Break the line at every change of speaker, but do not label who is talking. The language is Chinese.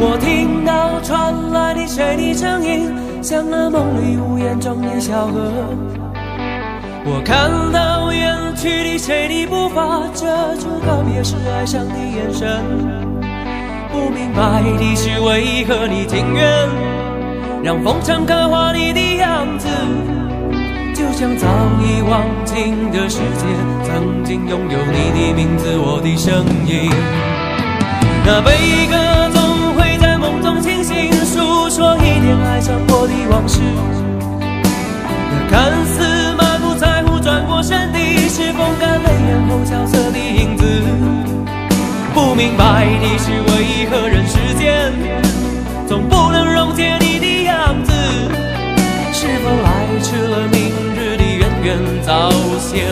我听到传来的谁的声音，像那梦里呜咽中的小河。我看到远去的谁的步伐，遮住告别时哀伤的眼神。不明白的是，为何你情愿让风尘刻画你的样子？就像早已忘情的世界，曾经拥有你的名字，我的声音。那悲歌爱上过的往事。那看似满不在乎转过身的，是风干泪眼后萧瑟的影子。不明白的是，为何人世间总不能溶解你的样子？是否来迟了明日的远远，早些？